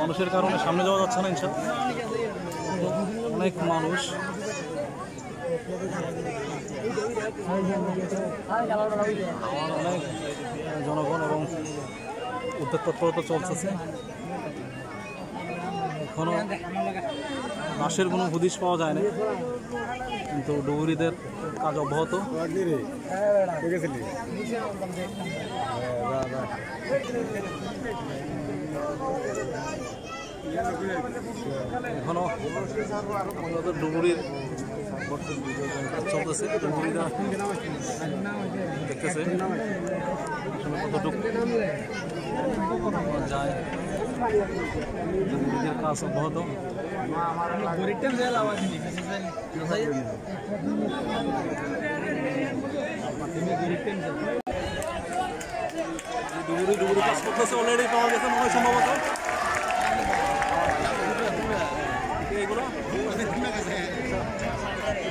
মানুষের কারণে সামনে যাওয়া যাচ্ছে না ইনশাল অনেক মানুষ। অনেক জনগণ এবং উদ্যোগ তৎপরতা চলতেছে। এখনও বাসের কোনো হদিশ পাওয়া যায় না কিন্তু ডুবুরিদের কাজ অব্যাহত। এখনও আমাদের ডুবুরির চলতেছে। ডুবুরিরা দেখতেছে। কতটুকু যায়। ডুবুরিদের কাজ অব্যাহত। ডুবুরি করতেছে অলরেডি পাওয়া সম্ভবত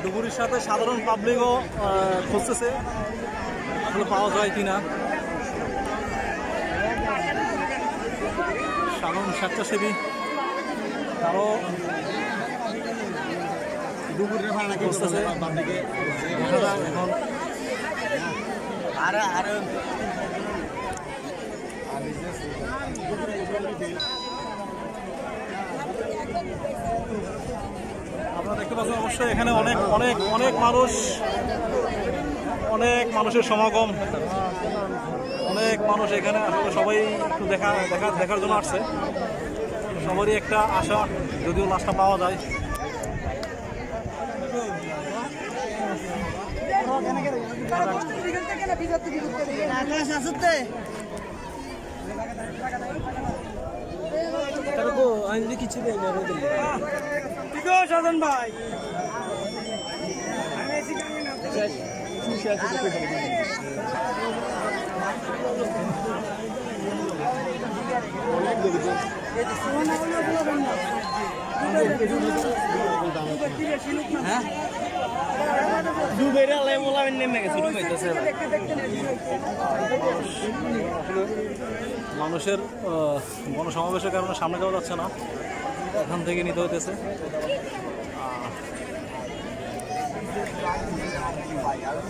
ডুবুরির সাথে সাধারণ পাবলিকও খুঁজতেছে পাওয়া যায় কিনা। সাধারণ স্বেচ্ছাসেবী তারও এখন আরে আরে। আপনারা দেখতে পাচ্ছেন অবশ্যই এখানে অনেক অনেক অনেক মানুষ অনেক মানুষের সমাগম। অনেক মানুষ এখানে আসলে সবাই একটু দেখা দেখা দেখার জন্য আসছে। সবারই একটা আশা যদিও লাশটা পাওয়া যায় ভাই ডুবেরা নেমে মানুষের গণসমাবেশের কারণে সামনে যাওয়া যাচ্ছে না। এখান থেকে নিতে হইতেছে।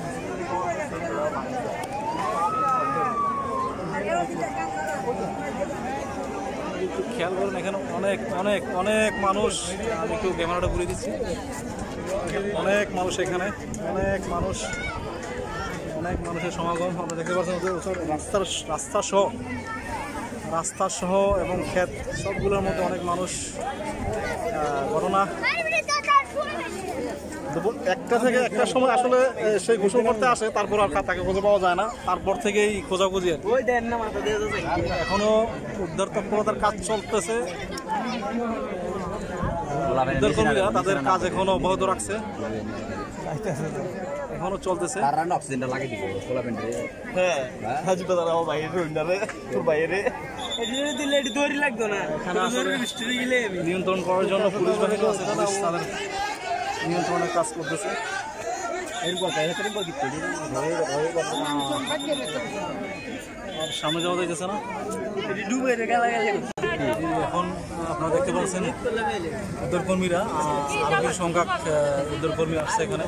একটু খেয়াল করুন, এখানে অনেক অনেক অনেক মানুষ, আমি একটু ক্যামেরাটা ঘুরে দিচ্ছি। অনেক মানুষ এখানে, অনেক মানুষ, অনেক মানুষের সমাগম আমরা দেখতে পাচ্ছেন রাস্তার রাস্তা সহ রাস্তা সহ এবং ক্ষেত, সবগুলোর মধ্যে অনেক মানুষ ঘটনা। দুপুর একটা থেকে একটা সময় আসলে সেই গোসল করতে আসে তারপর আর তাকে খুঁজে পাওয়া যায় না। তারপর থেকেই খোঁজাখুঁজি আর কি। ওই দেন না মাথা দিয়ে যাচ্ছে এখনও উদ্ধার তৎপরতার কাজ চলতেছে। উদ্ধার কর্মীরা তাদের কাজ এখনও অব্যাহত রাখছে। এখনও চলতেছে। অক্সিজেনটা লাগিয়ে দিব হ্যাঁ হাসপাতাল আমার বাইরে রুন্ডারে তোর বাইরে দিলে এটি দৌড়ি লাগতো না। এখানে আসলে বৃষ্টি গেলে নিয়ন্ত্রণ করার জন্য পুলিশ বাহিনী আছে পুলিশ তাদের নিয়ন্ত্রণের কাজ করতেছে। সামনে যাওয়া যাইতেছে না? এখন আপনারা দেখতে পাচ্ছেন উদ্ধারকর্মীরা আহ, আরও কিছু সংখ্যক উদ্ধারকর্মী আসছে এখানে।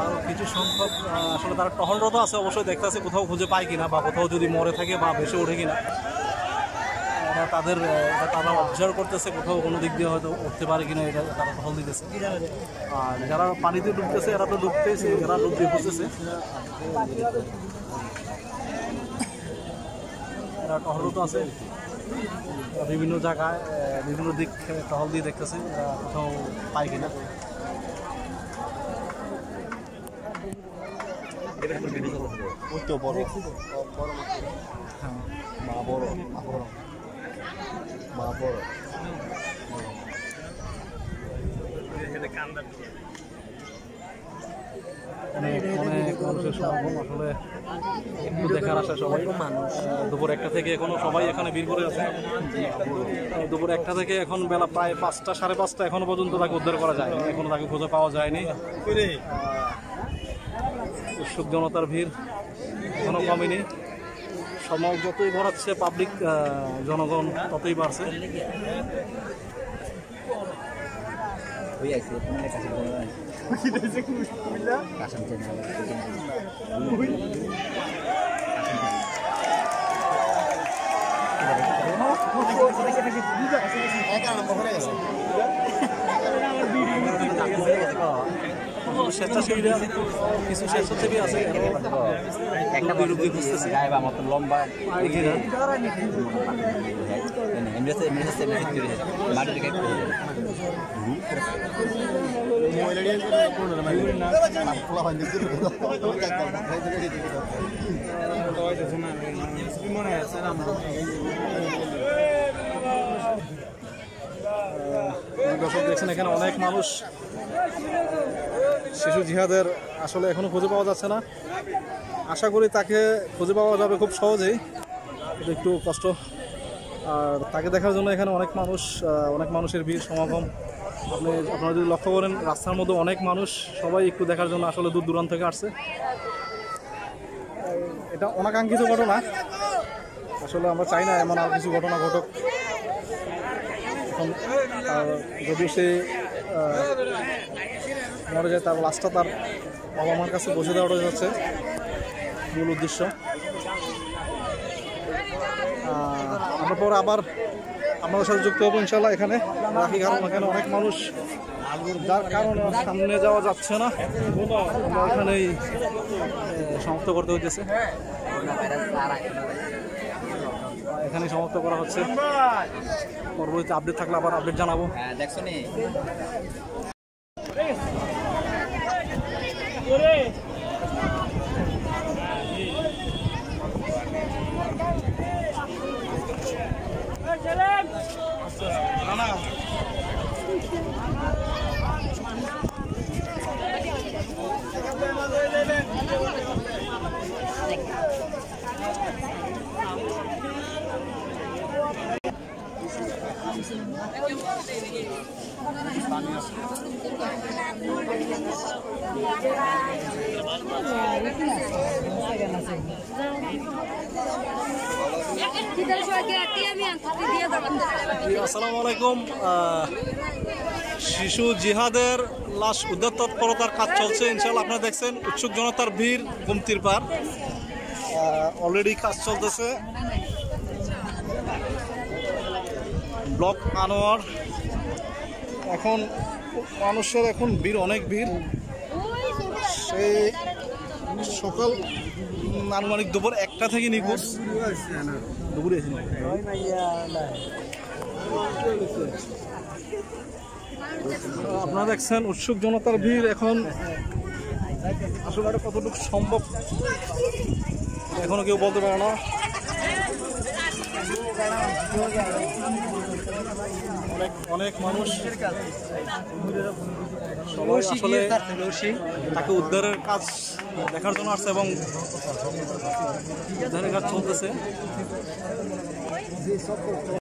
আর কিছু সংখ্যক আসলে তারা টহলরত আছে অবশ্যই দেখতে আছে কোথাও খুঁজে পায় কিনা বা কোথাও যদি মরে থাকে বা ভেসে ওঠে কিনা। তাদের এটা তারা অবজার্ভ করতেছে কোথাও কোনো দিক দিয়ে হয়তো উঠতে পারে কিনা এটা তারা টহল দিতেছে। আর যারা পানিতে ডুবতেছে এরা তো ডুবতেছে যারা ডুব দিয়ে বুঝতেছে এরা টহল তো আছে। বিভিন্ন জায়গায় বিভিন্ন দিক টহল দিয়ে দেখতেছে এরা কোথাও পায় কিনা। ওই তো বড়। হ্যাঁ মা বড় মা বড়। মা বড় আসলে দেখার সবাই। দুপুর একটা থেকে এখনও সবাই এখানে ভিড় করে আছে। দুপুর একটা থেকে এখন বেলা প্রায় পাঁচটা সাড়ে পাঁচটা এখনও পর্যন্ত তাকে উদ্ধার করা যায় এখনও তাকে খুঁজে পাওয়া যায়নি। উৎসুক জনতার ভিড় এখনও কমেনি। সমাজ যতই ভরাচ্ছে পাবলিক জনগণ ততই বাড়ছে স্বেচ্ছাসেবীরা কিছু স্বেচ্ছাসেবী আছে একটা বিরোধী বুঝতেছি গায়ে বা মতো লম্বা এগিয়ে না। দর্শক দেখছেন, এখানে অনেক মানুষ। শিশু জিহাদের আসলে এখনও খুঁজে পাওয়া যাচ্ছে না। আশা করি তাকে খুঁজে পাওয়া যাবে খুব সহজেই। একটু কষ্ট। আর তাকে দেখার জন্য এখানে অনেক মানুষ অনেক মানুষের ভিড়, সমাগম। আপনি, আপনারা যদি লক্ষ্য করেন, রাস্তার মধ্যে অনেক মানুষ, সবাই একটু দেখার জন্য আসলে দূর দূরান্ত থেকে আসছে। এটা অনাকাঙ্ক্ষিত ঘটনা। আসলে আমরা চাই না এমন আর কিছু ঘটনা ঘটক। এখন যদি সে মরে যায়, তার লাস্টটা তার বাবা মার কাছে বসে দেওয়াটা হচ্ছে মূল উদ্দেশ্য। আমরা পরে আবার আপনাদের সাথে যুক্ত হব ইনশাল্লাহ এখানে। রাখি কারণ এখানে অনেক মানুষ, যার কারণে সামনে যাওয়া যাচ্ছে না। আমরা এখানেই সমাপ্ত করতে হইতেছে। এখানেই সমাপ্ত করা হচ্ছে। পরবর্তীতে আপডেট থাকলে আবার আপডেট জানাব। হ্যাঁ দেখছ নি কিদার সবাইকে একটি আমি আনতে দিয়ে দেবো জি, আসসালামু আলাইকুম। আহ, শিশু জিহাদের লাশ উদ্ধার তৎপরতার কাজ চলছে ইনশাল্লাহ আপনারা দেখছেন উৎসুক জনতার ভিড় গুমতির পার। অলরেডি কাজ চলতেছে। ব্লক আনোয়ার এখন মানুষের এখন ভিড়, অনেক ভিড়। সেই সকাল আনুমানিক দুপুর একটা থেকে নিখোঁজ আপনারা দেখছেন উৎসুক জনতার ভিড়। এখন আসলে কতটুকু সম্ভব এখনও কেউ বলতে পারে না। অনেক অনেক মানুষ সবাই আসলে তাকে উদ্ধারের কাজ দেখার জন্য আসছে এবং উদ্ধারের কাজ চলতেছে।